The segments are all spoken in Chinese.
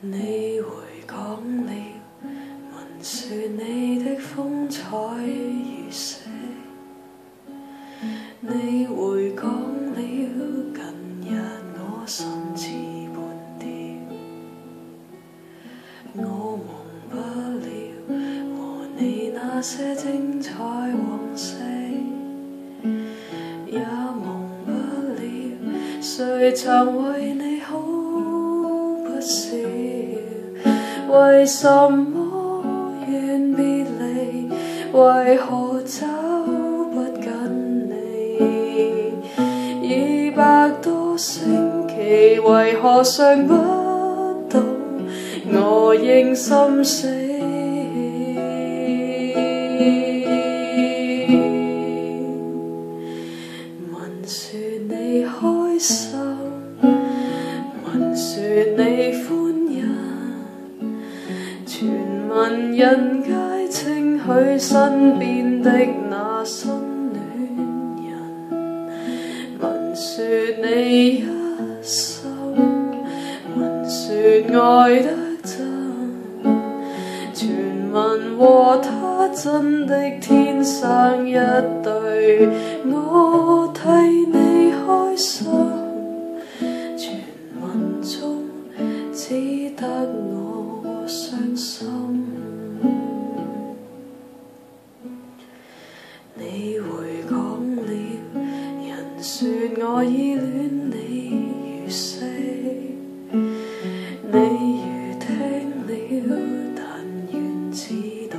你回港了，闻说你的风采如诗。你回港了，近日我心似半掉，我忘不了和你那些精彩往昔，也忘不了谁曾为你好不笑，为什么愿别离？为何走不紧你？二百多星期，为何尚不懂我应心死？人皆称许身边的那新恋人。闻说你一心，闻说爱得真，传闻和他真的天生一对，我替你你如听了，但愿只当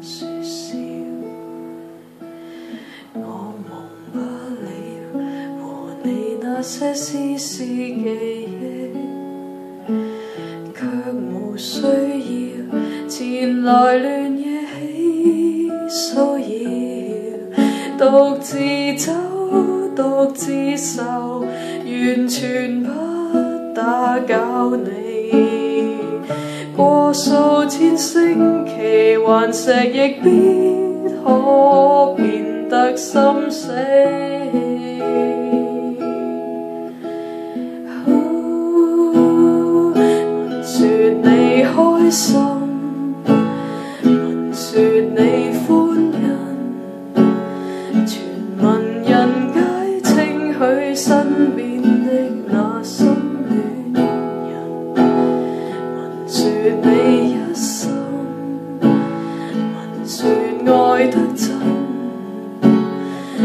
说笑。我忘不了和你那些丝丝记忆，却无需要前来乱夜起骚扰，独自走，独自受，完全不打搅你。过数千星期，顽石亦必可变得心死。爱得真，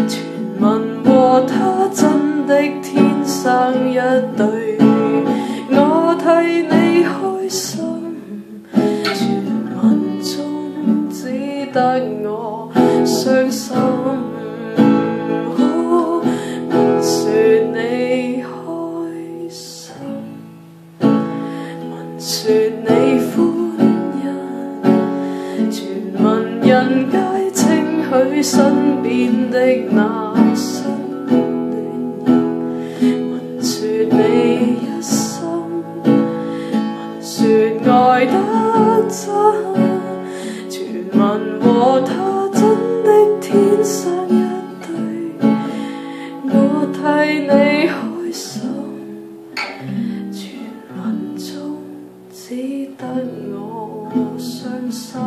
全民和他真的天生一对。我替你开心，全民中只得我伤心。可闻说你身边的那新恋人。闻说你一心，闻说爱得真，全民和他真的天生一对。我替你开心，全民中只得我伤心。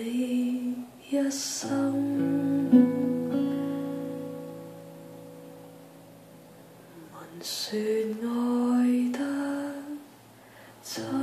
你一生，闻说爱得真。